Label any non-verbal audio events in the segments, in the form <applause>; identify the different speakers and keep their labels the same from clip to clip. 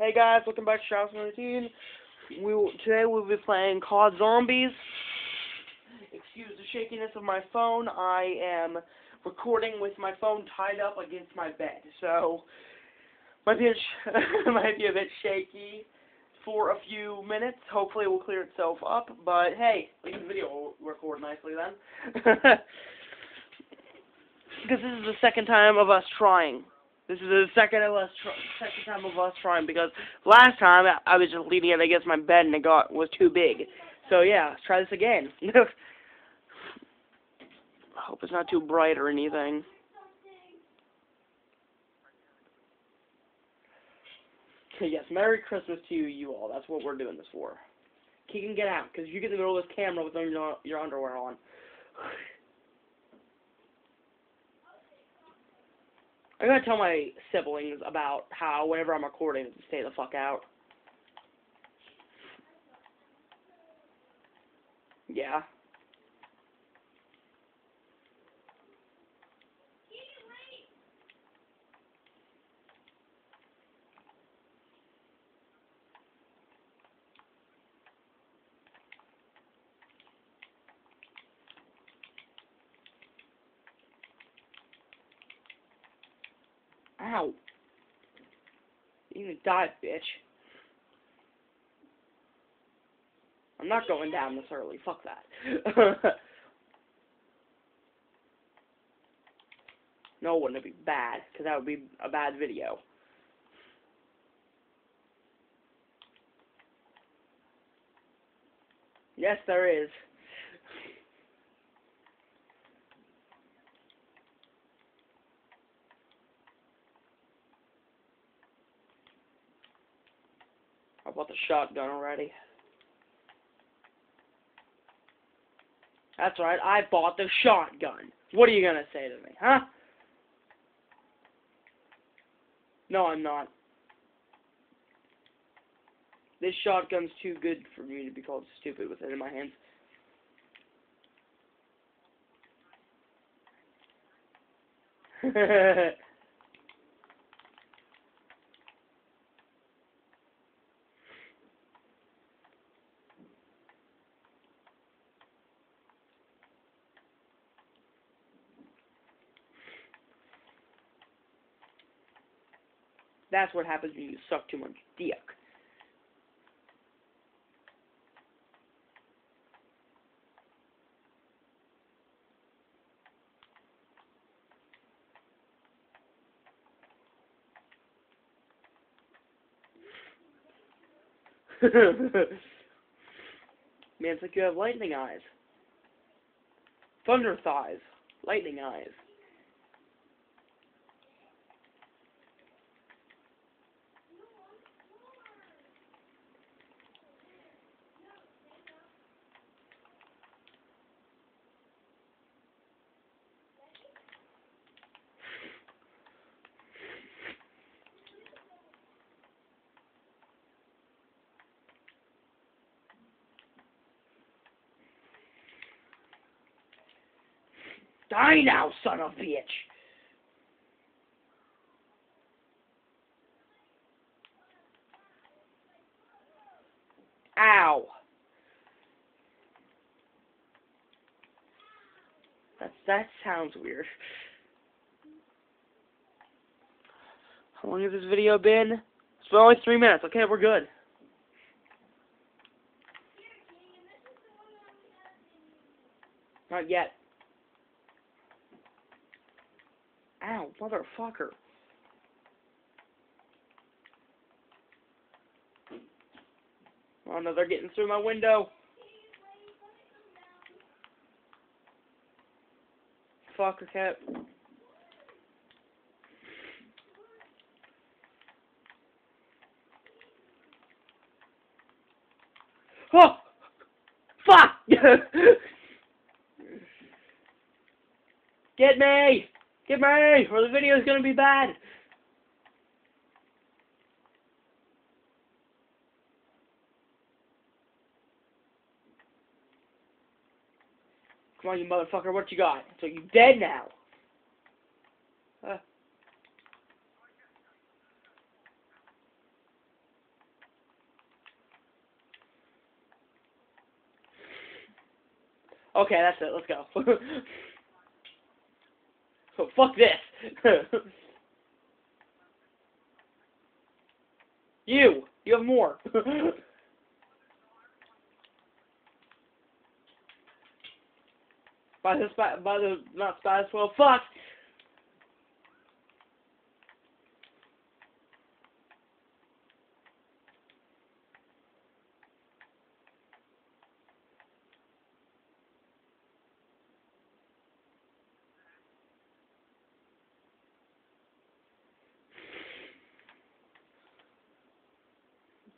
Speaker 1: Hey guys, welcome back to Shadows 19. We will, today we'll be playing COD Zombies. Excuse the shakiness of my phone. I am recording with my phone tied up against my bed, so might be a <laughs> might be a bit shaky for a few minutes. Hopefully, it will clear itself up. But hey, the video will record nicely then. <laughs> because this is the second time of us trying. This is the second of us, second time of us trying because last time I was just leaning it against my bed and it got was too big. So yeah, let's try this again. I <laughs> hope it's not too bright or anything. yes, Merry Christmas to you, you all. That's what we're doing this for. Keegan, get out, because you get in the middle of this camera with your, your underwear on. <sighs> I gotta tell my siblings about how whenever I'm recording to stay the fuck out. Yeah. Ow. You gonna die, bitch. I'm not going down this early. Fuck that. <laughs> no, wouldn't it be bad? Because that would be a bad video. Yes, there is. I bought the shotgun already. That's right, I bought the shotgun. What are you gonna say to me, huh? No, I'm not. This shotgun's too good for me to be called stupid with it in my hands. <laughs> That's what happens when you suck too much dick. <laughs> Man, it's like you have lightning eyes. Thunder thighs. Lightning eyes. Die now, son of a bitch! Ow! That that sounds weird. How long has this video been? It's been only three minutes. Okay, we're good. Not yet. Ow, motherfucker. Oh no, they're getting through my window. Fucker cat. Oh! Fuck! <laughs> Get me! Get married, or the video's gonna be bad. Come on, you motherfucker, what you got? So you dead now. Okay, that's it. Let's go. <laughs> fuck this. <laughs> you. You have more. <laughs> by the by the not spider well fuck.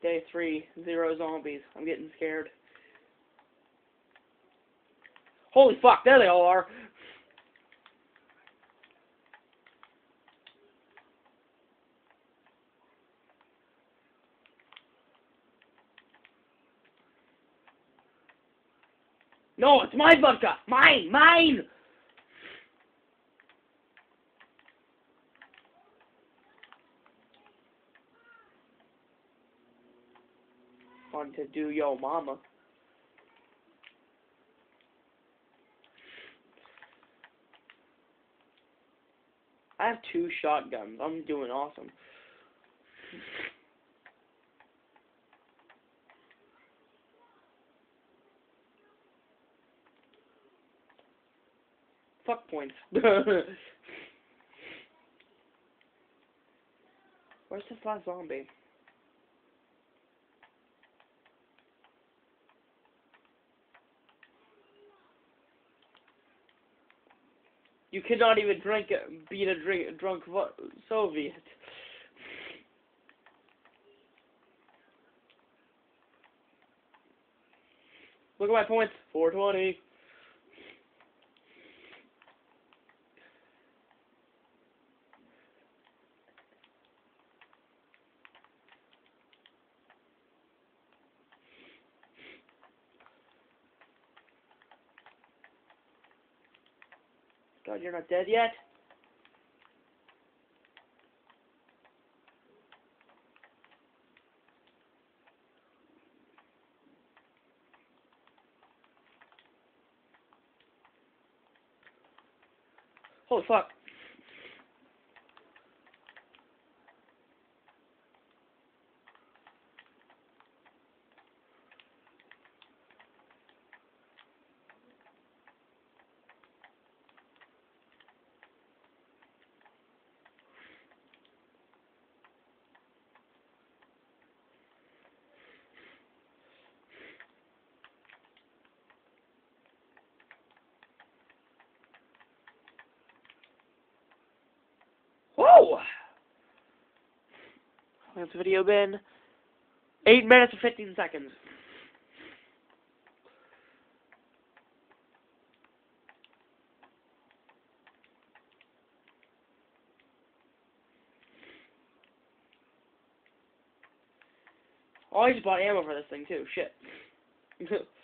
Speaker 1: Day three, zero zombies. I'm getting scared. Holy fuck, there they all are. No, it's my vodka! Mine! Mine! To do, yo mama. I have two shotguns. I'm doing awesome. Fuck points. <laughs> Where's this last zombie? You cannot even drink, beat a drink, drunk Soviet. Look at my points. 420. God, you're not dead yet? Holy fuck. Long the video been? 8 minutes and 15 seconds. Oh, I just bought ammo for this thing too. Shit. <laughs>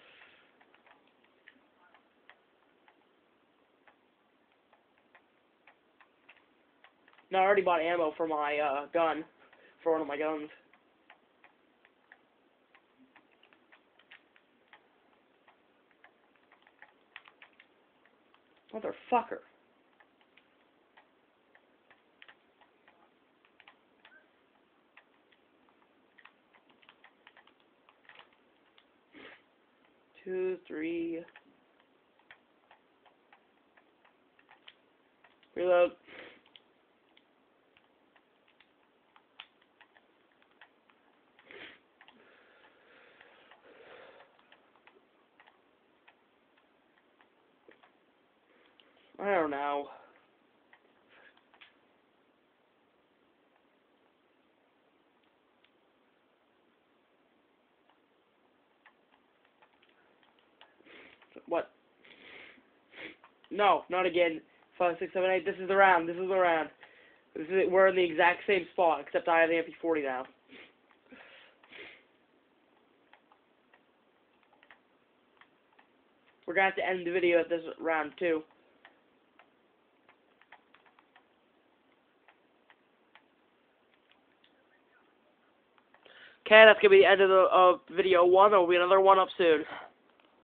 Speaker 1: no, I already bought ammo for my uh, gun. For one of my guns. Motherfucker. Two, three. Reload. I know. What? No, not again. Five, six, seven, eight. This is the round. This is the round. This is it. We're in the exact same spot, except I have the MP40 now. We're gonna have to end the video at this round too. Okay, that's gonna be the end of the uh, video one. There will be another one up soon.